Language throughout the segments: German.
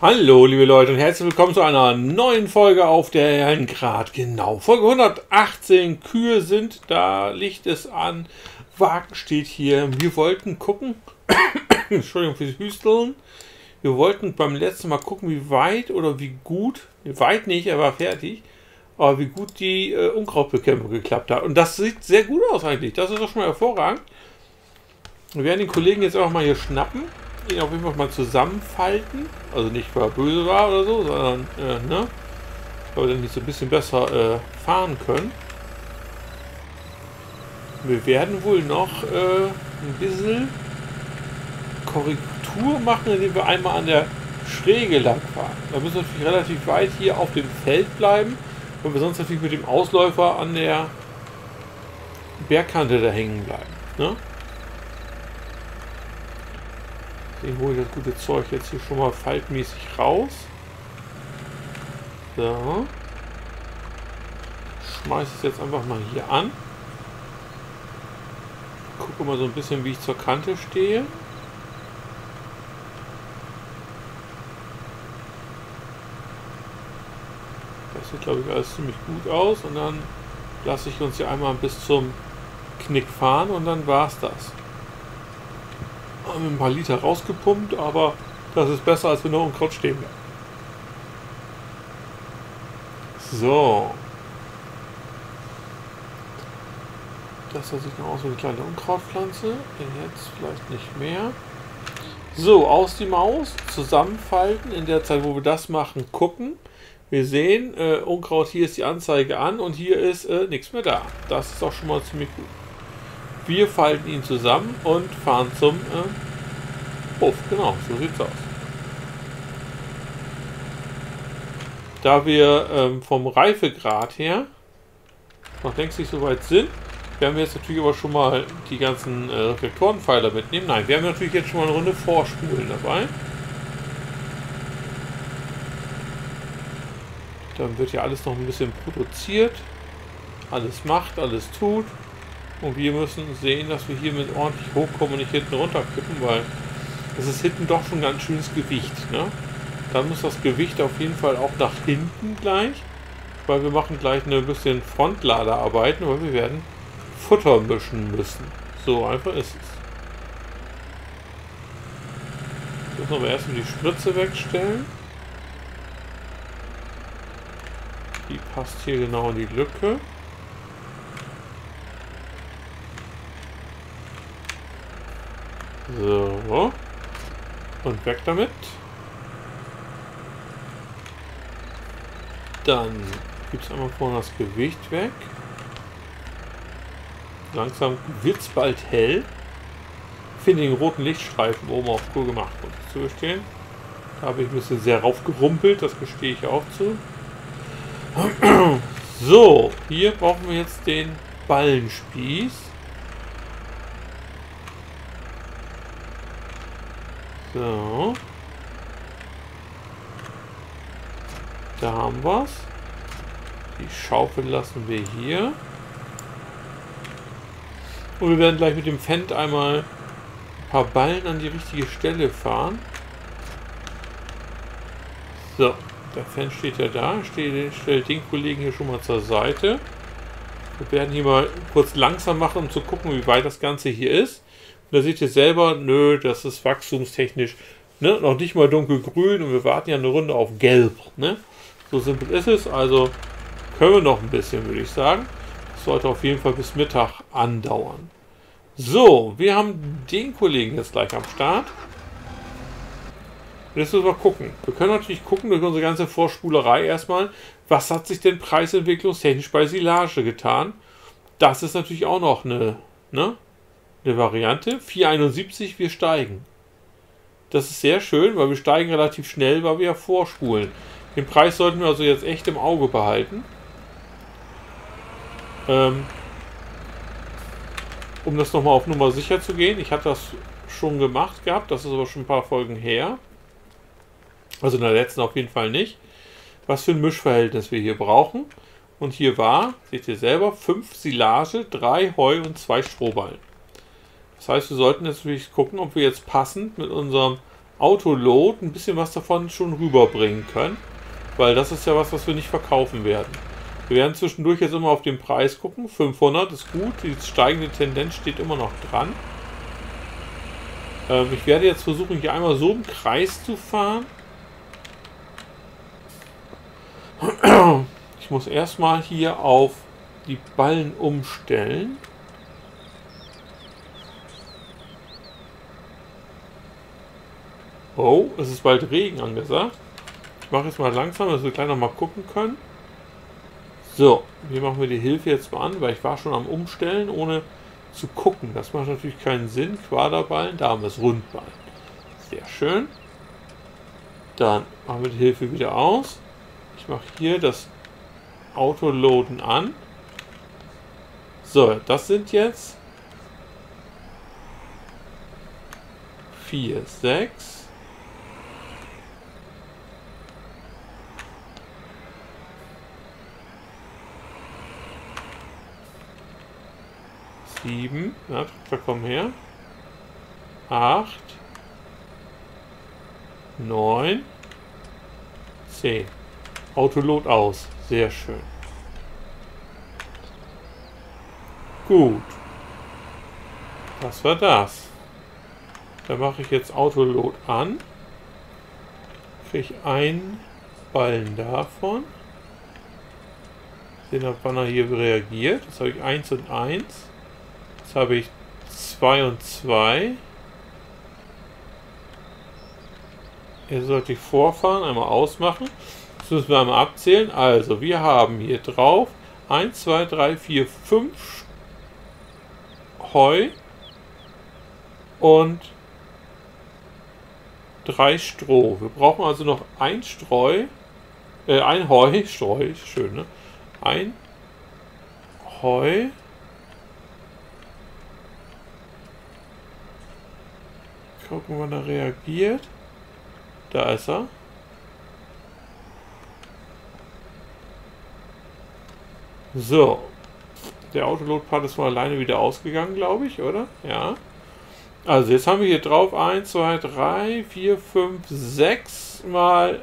Hallo, liebe Leute, und herzlich willkommen zu einer neuen Folge auf der Herrengrad. Genau, Folge 118. Kühe sind da, Licht ist an, Wagen steht hier. Wir wollten gucken, Entschuldigung fürs Hüsteln. Wir wollten beim letzten Mal gucken, wie weit oder wie gut, weit nicht, er war fertig, aber wie gut die äh, Unkrautbekämpfung geklappt hat. Und das sieht sehr gut aus eigentlich. Das ist doch schon mal hervorragend. Wir werden den Kollegen jetzt auch mal hier schnappen ihn auf jeden Fall mal zusammenfalten. Also nicht, weil er böse war oder so, sondern, äh, ne? Aber dann nicht so ein bisschen besser äh, fahren können. Wir werden wohl noch äh, ein bisschen Korrektur machen, indem wir einmal an der Schräge lang fahren. Da müssen wir natürlich relativ weit hier auf dem Feld bleiben, weil wir sonst natürlich mit dem Ausläufer an der Bergkante da hängen bleiben. Ne? Den hole ich das gute Zeug jetzt hier schon mal faltmäßig raus. So. Schmeiße es jetzt einfach mal hier an. Gucke mal so ein bisschen, wie ich zur Kante stehe. Das sieht, glaube ich, alles ziemlich gut aus. Und dann lasse ich uns hier einmal bis zum Knick fahren und dann war es das haben ein paar Liter rausgepumpt, aber das ist besser, als wenn noch Unkraut stehen bleibt. So. Das sieht noch aus wie eine kleine Unkrautpflanze. Jetzt vielleicht nicht mehr. So, aus die Maus, zusammenfalten. In der Zeit, wo wir das machen, gucken. Wir sehen, äh, Unkraut, hier ist die Anzeige an und hier ist äh, nichts mehr da. Das ist auch schon mal ziemlich gut. Wir falten ihn zusammen und fahren zum äh, Hof. Genau, so sieht's aus. Da wir ähm, vom Reifegrad her noch längst nicht so weit sind, werden wir jetzt natürlich aber schon mal die ganzen äh, Reflektorenpfeiler mitnehmen. Nein, wir haben natürlich jetzt schon mal eine Runde Vorspulen dabei. Dann wird ja alles noch ein bisschen produziert. Alles macht, alles tut. Und wir müssen sehen, dass wir hier mit ordentlich hochkommen und nicht hinten runterkippen, weil es ist hinten doch schon ganz schönes Gewicht. Ne? Dann muss das Gewicht auf jeden Fall auch nach hinten gleich, weil wir machen gleich ein bisschen Frontladerarbeiten, weil wir werden Futter mischen müssen. So einfach ist es. Jetzt müssen wir erstmal die Spritze wegstellen. Die passt hier genau in die Lücke. So. Und weg damit. Dann gibt es einmal vorne das Gewicht weg. Langsam wird es bald hell. Ich finde den roten Lichtstreifen oben auf cool gemacht, muss ich zugestehen. Da habe ich ein bisschen sehr raufgerumpelt, das gestehe ich auch zu. So, hier brauchen wir jetzt den Ballenspieß. So. Da haben wir es. Die Schaufel lassen wir hier. Und wir werden gleich mit dem Fendt einmal ein paar Ballen an die richtige Stelle fahren. So, der Fendt steht ja da. Ich stelle den Kollegen hier schon mal zur Seite. Wir werden hier mal kurz langsam machen, um zu gucken, wie weit das Ganze hier ist. Da seht ihr selber, nö, das ist wachstumstechnisch ne, noch nicht mal dunkelgrün und wir warten ja eine Runde auf gelb. Ne? So simpel ist es. Also können wir noch ein bisschen, würde ich sagen. Das sollte auf jeden Fall bis Mittag andauern. So, wir haben den Kollegen jetzt gleich am Start. Jetzt müssen wir gucken. Wir können natürlich gucken durch unsere ganze Vorspulerei erstmal, was hat sich denn preisentwicklungstechnisch bei Silage getan. Das ist natürlich auch noch eine, ne, eine Variante. 471, wir steigen. Das ist sehr schön, weil wir steigen relativ schnell, weil wir ja vorspulen. Den Preis sollten wir also jetzt echt im Auge behalten. Ähm, um das nochmal auf Nummer sicher zu gehen. Ich hatte das schon gemacht gehabt, das ist aber schon ein paar Folgen her. Also in der letzten auf jeden Fall nicht. Was für ein Mischverhältnis wir hier brauchen. Und hier war, seht ihr selber, 5 Silage, 3 Heu und 2 Strohballen. Das heißt, wir sollten jetzt wirklich gucken, ob wir jetzt passend mit unserem Autoload ein bisschen was davon schon rüberbringen können. Weil das ist ja was, was wir nicht verkaufen werden. Wir werden zwischendurch jetzt immer auf den Preis gucken. 500 ist gut. Die steigende Tendenz steht immer noch dran. Ähm, ich werde jetzt versuchen, hier einmal so im Kreis zu fahren. Ich muss erstmal hier auf die Ballen umstellen. Oh, es ist bald Regen angesagt. Ich mache jetzt mal langsam, dass wir gleich noch mal gucken können. So, hier machen wir die Hilfe jetzt mal an, weil ich war schon am Umstellen, ohne zu gucken. Das macht natürlich keinen Sinn. Quaderballen, da haben wir es Rundballen. Sehr schön. Dann machen wir die Hilfe wieder aus. Ich mache hier das Autoloaden an. So, das sind jetzt 4, 6, sieben, Traktor, komm her. Acht, neun, zehn. Autolot aus. Sehr schön. Gut. Was war das? Da mache ich jetzt Autolot an. Kriege einen Ballen davon. Sehen, ob wann er hier reagiert. Das habe ich 1 und 1. Jetzt habe ich 2 und 2. Hier sollte ich vorfahren, einmal ausmachen. Das müssen wir einmal abzählen. Also, wir haben hier drauf 1, 2, 3, 4, 5 Heu und 3 Stroh. Wir brauchen also noch ein Streu, äh, ein Heu, Streu, schön, ne? Ein Heu Gucken, wann er reagiert. Da ist er. So. Der Autoload-Part ist von alleine wieder ausgegangen, glaube ich, oder? Ja. Also jetzt haben wir hier drauf 1, 2, 3, 4, 5, 6 mal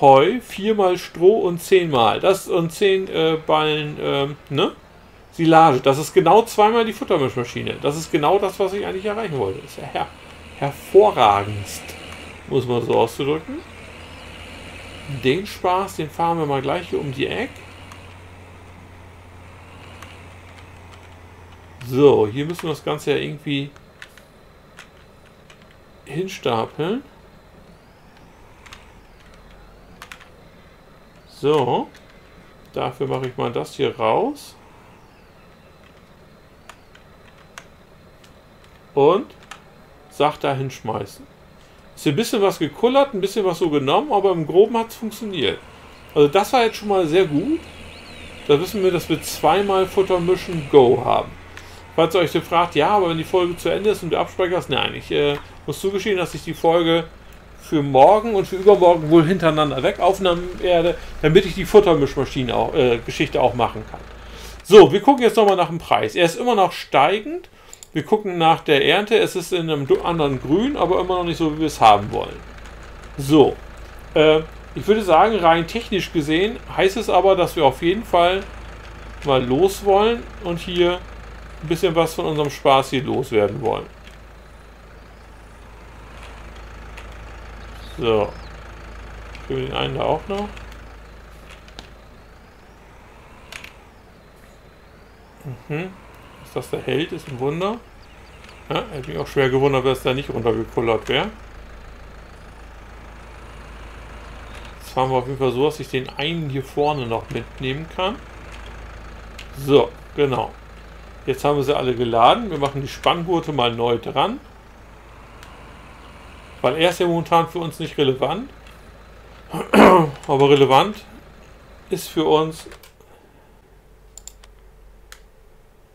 Heu, 4 mal Stroh und 10 mal. Das und 10 äh, Ballen, ähm, ne? Silage. Das ist genau zweimal die Futtermischmaschine. Das ist genau das, was ich eigentlich erreichen wollte. Das ist ja her hervorragendst, muss man so auszudrücken. Den Spaß, den fahren wir mal gleich hier um die Ecke. So, hier müssen wir das Ganze ja irgendwie hinstapeln. So, dafür mache ich mal das hier raus. Und Sacht da hinschmeißen. Ist ein bisschen was gekullert, ein bisschen was so genommen, aber im Groben hat es funktioniert. Also das war jetzt schon mal sehr gut. Da wissen wir, dass wir zweimal Futtermischen Go haben. Falls ihr euch so fragt, ja, aber wenn die Folge zu Ende ist und du abspeicherst, nein, ich äh, muss zugestehen, dass ich die Folge für morgen und für übermorgen wohl hintereinander weg aufnehmen werde, damit ich die Futtermischmaschine auch, äh, Geschichte auch machen kann. So, wir gucken jetzt nochmal nach dem Preis. Er ist immer noch steigend. Wir gucken nach der Ernte. Es ist in einem anderen Grün, aber immer noch nicht so, wie wir es haben wollen. So. Äh, ich würde sagen, rein technisch gesehen heißt es aber, dass wir auf jeden Fall mal los wollen und hier ein bisschen was von unserem Spaß hier loswerden wollen. So. Für den einen da auch noch. Mhm. Dass das der hält, ist ein Wunder. Ja, hätte mich auch schwer gewundert, es da nicht runtergekullert wäre. Jetzt fahren wir auf jeden Fall so, dass ich den einen hier vorne noch mitnehmen kann. So, genau. Jetzt haben wir sie alle geladen. Wir machen die Spanngurte mal neu dran. Weil er ist ja momentan für uns nicht relevant. Aber relevant ist für uns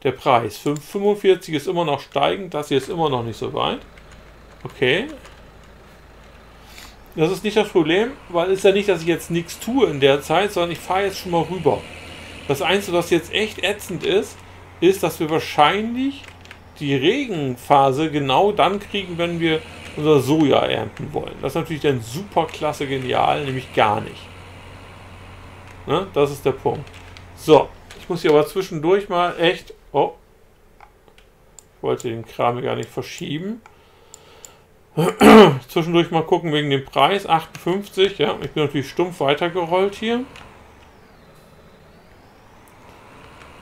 der Preis. 45 ist immer noch steigend, das hier ist immer noch nicht so weit. Okay. Das ist nicht das Problem, weil es ist ja nicht, dass ich jetzt nichts tue in der Zeit, sondern ich fahre jetzt schon mal rüber. Das Einzige, was jetzt echt ätzend ist, ist, dass wir wahrscheinlich die Regenphase genau dann kriegen, wenn wir unser Soja ernten wollen. Das ist natürlich dann super klasse genial, nämlich gar nicht. Ne? Das ist der Punkt. So, ich muss hier aber zwischendurch mal echt... Oh, ich wollte den Kram gar nicht verschieben. zwischendurch mal gucken wegen dem Preis. 58, ja. Ich bin natürlich stumpf weitergerollt hier.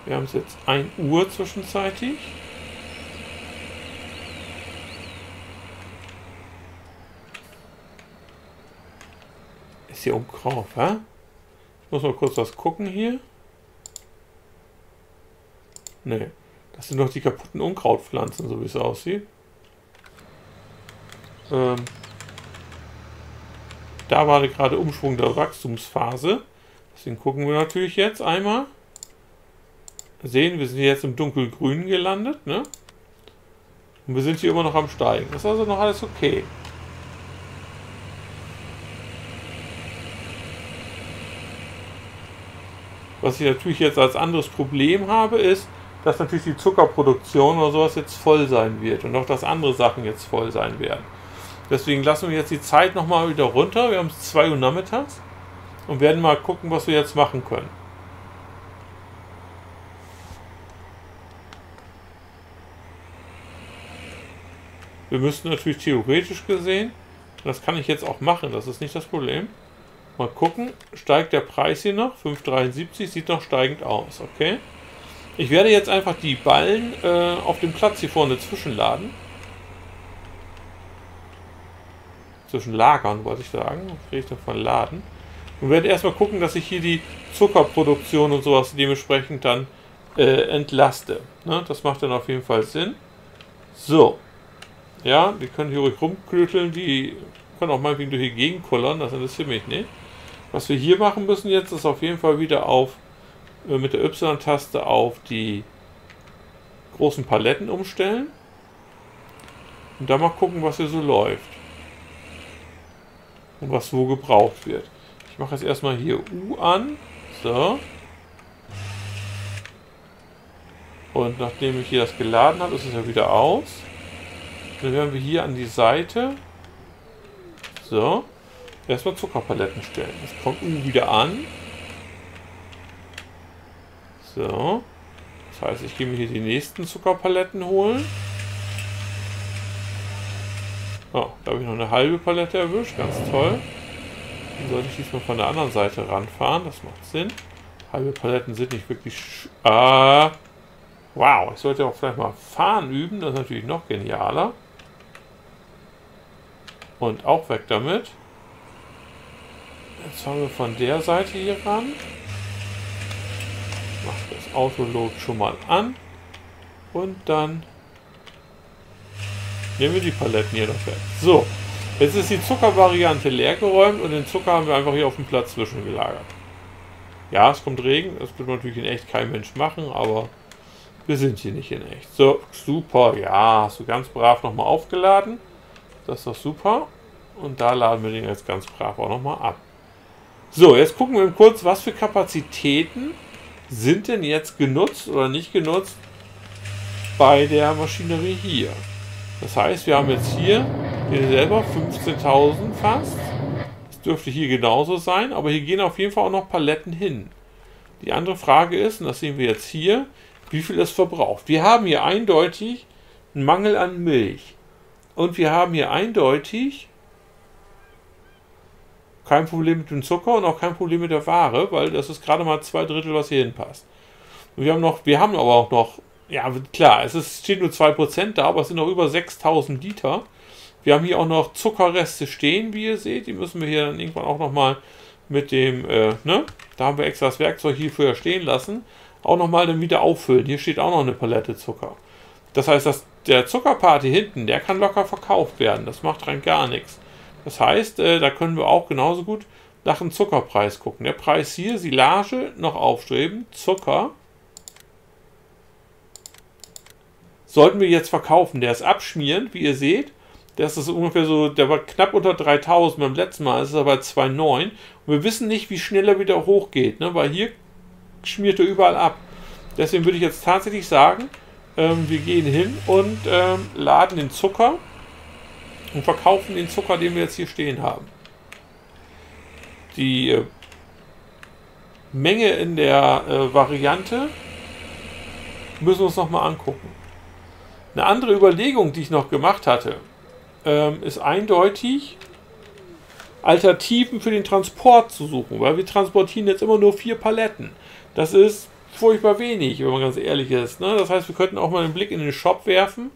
Wir haben es jetzt 1 Uhr zwischenzeitlich. Ist hier Unkraut, wa? Ich muss mal kurz was gucken hier. Ne, das sind doch die kaputten Unkrautpflanzen, so wie es aussieht. Ähm, da war gerade Umschwung der Wachstumsphase. Deswegen gucken wir natürlich jetzt einmal sehen, wir sind jetzt im dunkelgrün gelandet, ne? Und wir sind hier immer noch am Steigen. Das ist also noch alles okay. Was ich natürlich jetzt als anderes Problem habe, ist, dass natürlich die Zuckerproduktion oder sowas jetzt voll sein wird und auch dass andere Sachen jetzt voll sein werden. Deswegen lassen wir jetzt die Zeit nochmal wieder runter. Wir haben es 2 Uhr nachmittags und werden mal gucken, was wir jetzt machen können. Wir müssten natürlich theoretisch gesehen, das kann ich jetzt auch machen, das ist nicht das Problem. Mal gucken, steigt der Preis hier noch? 5,73 sieht noch steigend aus, okay. Ich werde jetzt einfach die Ballen äh, auf dem Platz hier vorne zwischenladen. Zwischenlagern, wollte ich sagen. Rede davon laden. Und werde erstmal gucken, dass ich hier die Zuckerproduktion und sowas dementsprechend dann äh, entlaste. Ne? Das macht dann auf jeden Fall Sinn. So, ja, die können hier ruhig rumklöteln, die können auch meinetwegen durch die Gegend kullern, das interessiert mich nicht. Was wir hier machen müssen jetzt, ist auf jeden Fall wieder auf mit der Y-Taste auf die großen Paletten umstellen. Und dann mal gucken, was hier so läuft. Und was wo gebraucht wird. Ich mache jetzt erstmal hier U an. So. Und nachdem ich hier das geladen habe, ist es ja wieder aus. Dann werden wir hier an die Seite. So. Erstmal Zuckerpaletten stellen. Das kommt U wieder an. So. Das heißt, ich gehe mir hier die nächsten Zuckerpaletten holen. Oh, da habe ich noch eine halbe Palette erwischt. Ganz toll. Dann sollte ich diesmal von der anderen Seite ranfahren. Das macht Sinn. Halbe Paletten sind nicht wirklich... Ah, wow, ich sollte auch vielleicht mal fahren üben. Das ist natürlich noch genialer. Und auch weg damit. Jetzt fahren wir von der Seite hier ran. Mach das Autolot schon mal an. Und dann nehmen wir die Paletten hier noch weg. So, jetzt ist die Zuckervariante leer geräumt und den Zucker haben wir einfach hier auf dem Platz zwischengelagert. Ja, es kommt Regen, das wird natürlich in echt kein Mensch machen, aber wir sind hier nicht in echt. So, super, ja, hast du ganz brav nochmal aufgeladen. Das ist doch super. Und da laden wir den jetzt ganz brav auch nochmal ab. So, jetzt gucken wir kurz, was für Kapazitäten sind denn jetzt genutzt oder nicht genutzt bei der Maschinerie hier. Das heißt, wir haben jetzt hier, hier selber 15.000 fast. Das dürfte hier genauso sein, aber hier gehen auf jeden Fall auch noch Paletten hin. Die andere Frage ist, und das sehen wir jetzt hier, wie viel es verbraucht. Wir haben hier eindeutig einen Mangel an Milch. Und wir haben hier eindeutig kein Problem mit dem Zucker und auch kein Problem mit der Ware, weil das ist gerade mal zwei Drittel, was hier hinpasst. Und wir haben noch, wir haben aber auch noch, ja klar, es ist, steht nur 2% da, aber es sind noch über 6000 Liter. Wir haben hier auch noch Zuckerreste stehen, wie ihr seht. Die müssen wir hier dann irgendwann auch nochmal mit dem, äh, ne, da haben wir extra das Werkzeug hierfür stehen lassen, auch nochmal dann wieder auffüllen. Hier steht auch noch eine Palette Zucker. Das heißt, dass der Zuckerpart hier hinten, der kann locker verkauft werden. Das macht rein gar nichts. Das heißt, äh, da können wir auch genauso gut nach dem Zuckerpreis gucken. Der Preis hier, Silage, noch aufstreben, Zucker. Sollten wir jetzt verkaufen, der ist abschmierend, wie ihr seht. Das ist ungefähr so, der war knapp unter 3000 beim letzten Mal, ist er bei 2,9. Und wir wissen nicht, wie schnell er wieder hochgeht, ne? weil hier schmiert er überall ab. Deswegen würde ich jetzt tatsächlich sagen, ähm, wir gehen hin und ähm, laden den Zucker und verkaufen den Zucker, den wir jetzt hier stehen haben. Die äh, Menge in der äh, Variante müssen wir uns nochmal angucken. Eine andere Überlegung, die ich noch gemacht hatte, ähm, ist eindeutig, Alternativen für den Transport zu suchen, weil wir transportieren jetzt immer nur vier Paletten. Das ist furchtbar wenig, wenn man ganz ehrlich ist. Ne? Das heißt, wir könnten auch mal einen Blick in den Shop werfen,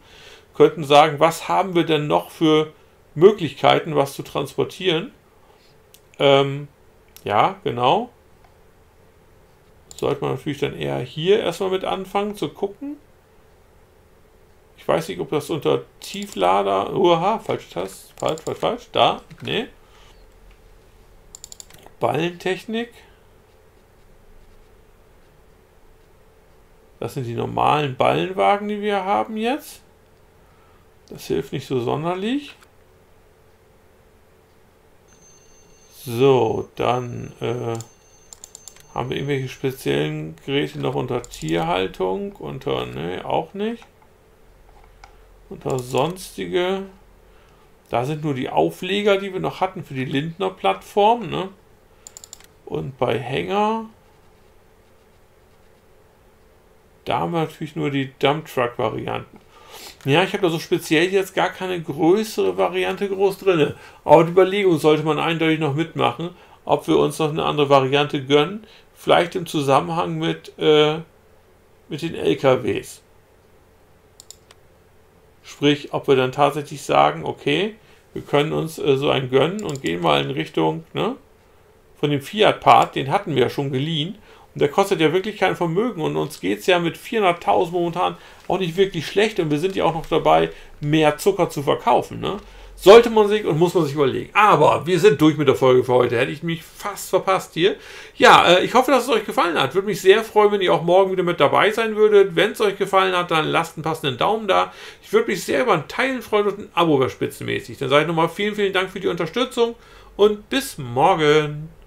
könnten sagen, was haben wir denn noch für Möglichkeiten, was zu transportieren. Ähm, ja, genau. Sollte man natürlich dann eher hier erstmal mit anfangen zu gucken. Ich weiß nicht, ob das unter Tieflader. Uha, falsch Taste. Falsch, falsch, falsch. Da. Nee. Ballentechnik. Das sind die normalen Ballenwagen, die wir haben jetzt. Das hilft nicht so sonderlich. So, dann äh, haben wir irgendwelche speziellen Geräte noch unter Tierhaltung, unter, ne, auch nicht. Unter sonstige, da sind nur die Aufleger, die wir noch hatten für die Lindner Plattform, ne. Und bei Hänger Da haben wir natürlich nur die Dump Truck Varianten. Ja, ich habe da so speziell jetzt gar keine größere Variante groß drin. Aber die Überlegung sollte man eindeutig noch mitmachen, ob wir uns noch eine andere Variante gönnen. Vielleicht im Zusammenhang mit, äh, mit den LKWs. Sprich, ob wir dann tatsächlich sagen, okay, wir können uns äh, so einen gönnen und gehen mal in Richtung ne, von dem Fiat-Part, den hatten wir ja schon geliehen und der kostet ja wirklich kein Vermögen. Und uns geht es ja mit 400.000 momentan auch nicht wirklich schlecht. Und wir sind ja auch noch dabei, mehr Zucker zu verkaufen. Ne? Sollte man sich und muss man sich überlegen. Aber wir sind durch mit der Folge für heute. Hätte ich mich fast verpasst hier. Ja, äh, ich hoffe, dass es euch gefallen hat. Würde mich sehr freuen, wenn ihr auch morgen wieder mit dabei sein würdet. Wenn es euch gefallen hat, dann lasst einen passenden Daumen da. Ich würde mich sehr über ein Teilen freuen und ein Abo wäre spitzenmäßig. Dann sage ich nochmal vielen, vielen Dank für die Unterstützung und bis morgen.